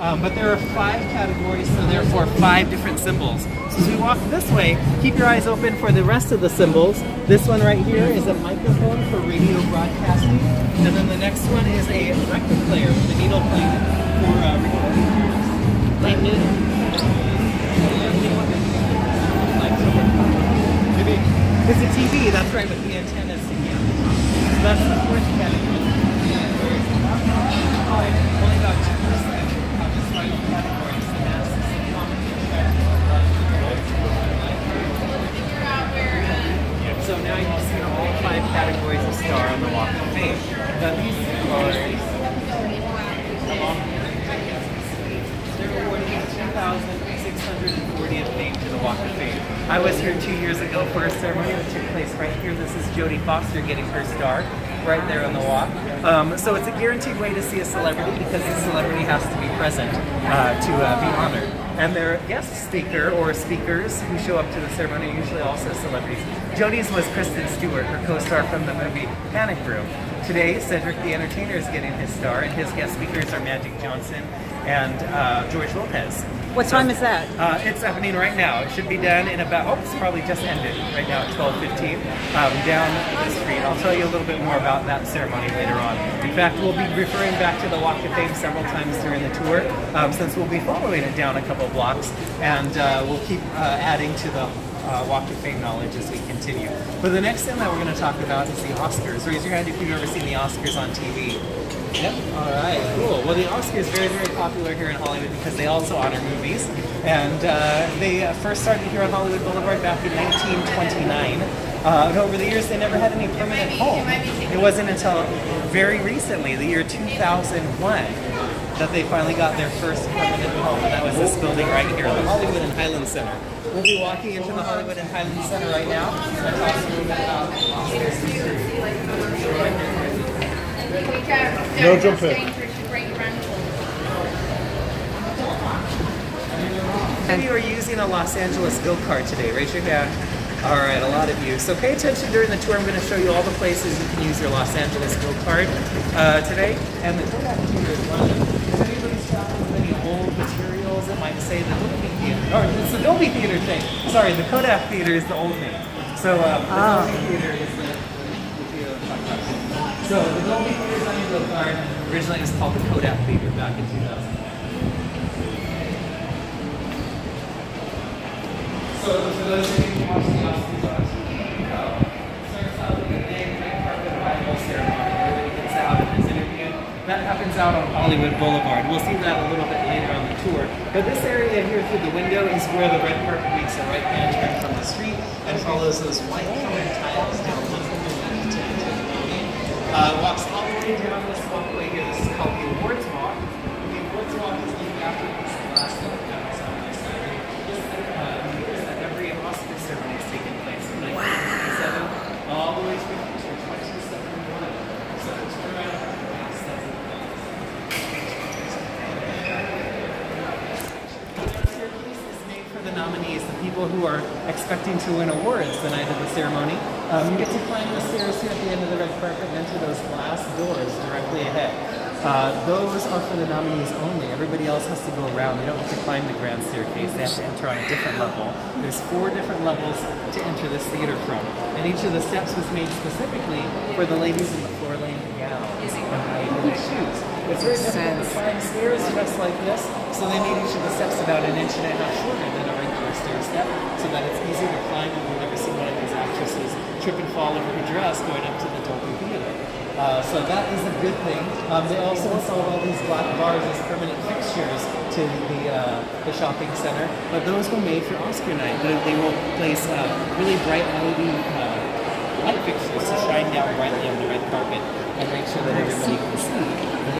Um, but there are five categories, so therefore five different symbols. So as we walk this way, keep your eyes open for the rest of the symbols. This one right here is a microphone for radio broadcasting, and then the next one is a record player with a needle plate for uh, recording. Lightning. It's a TV, that's right, with the out. So that's the fourth category. Only about 2% of the five categories. And that's the common So now you see all five categories of star on the Walk of Fame. Now these are they're awarding 2,640th name to the Walk of Fame. I was here two years ago for a ceremony that took place right here. This is Jodie Foster getting her star right there on the walk. Um, so it's a guaranteed way to see a celebrity because the celebrity has to be present uh, to uh, be honored. And their guest speaker or speakers who show up to the ceremony are usually also celebrities. Jodie's was Kristen Stewart, her co-star from the movie Panic Room. Today, Cedric the Entertainer is getting his star, and his guest speakers are Magic Johnson and uh, George Lopez. What time is that? Uh, it's happening right now. It should be done in about, oh, it's probably just ended right now at 12.15 um, down the street. I'll tell you a little bit more about that ceremony later on. In fact, we'll be referring back to the Walk of Fame several times during the tour um, since we'll be following it down a couple blocks and uh, we'll keep uh, adding to the uh, Walk of Fame knowledge as we continue. But the next thing that we're going to talk about is the Oscars. Raise your hand if you've ever seen the Oscars on TV. Yep. All right. Cool. Well, the Oscars is very, very popular here in Hollywood because they also honor movies, and uh, they first started here on Hollywood Boulevard back in 1929. Uh, and over the years, they never had any permanent home. It wasn't until very recently, the year 2001, that they finally got their first permanent home, and that was this building right here, the Hollywood and Highland Center. We'll be walking into the Hollywood and Highland Center right now and talk a little bit about No jumping. How many of you are using a Los Angeles go kart today? Raise your hand. All right, a lot of you. So pay attention during the tour. I'm going to show you all the places you can use your Los Angeles go kart uh, today. And the Kodak Theater is one of them. If anybody's shopping with any old materials, it might say the Dolby Theater. Or it's the Dolby Theater thing. Sorry, the Kodak Theater is the old name. So um, the Oh. Dolby Theater is the, the theater I'm talking about. So the Dolby Theater is on kart. Originally was called the Kodak Theater back in 2000. So for those of you who watch the Oscars on TV, starts a big red carpet arrival ceremony. Everybody gets out and is interviewed. That happens out on Hollywood Boulevard. We'll see that a little bit later on the tour. But this area here through the window is where the red carpet makes a right hand turn from the street and follows those white colored Uh, walks all the way down this walkway here. This is called the Awards Walk. The Awards Walk is named after this glass that we have on my side. This uh, years that every Oscar ceremony has taken place from 1957 all the way through to 2071. So the turnaround lasts as it staircase is made for the nominees, the people who are expecting to win awards the night of the ceremony. Um, you get to climb the stairs here at the end of the red carpet and enter those glass doors directly ahead. Uh, those are for the nominees only. Everybody else has to go around. They don't get to climb the grand staircase. They have to enter on a different level. There's four different levels to enter this theater from. And each of the steps was made specifically for the ladies in the floor length gowns and high shoes. It's very difficult to climb stairs just like this, so they made each of the steps about an inch and a half shorter than a regular stair step, so that it's easier to climb and you'll never see one of these actresses trip and fall over her dress going up to the Dolby Theater. Uh, so that is a good thing. Um, they also installed all these black bars as permanent fixtures to the uh, the shopping center, but those were made for Oscar night. They, will place uh, really bright LED uh, light fixtures to shine down brightly on the red carpet and make sure that everybody can see.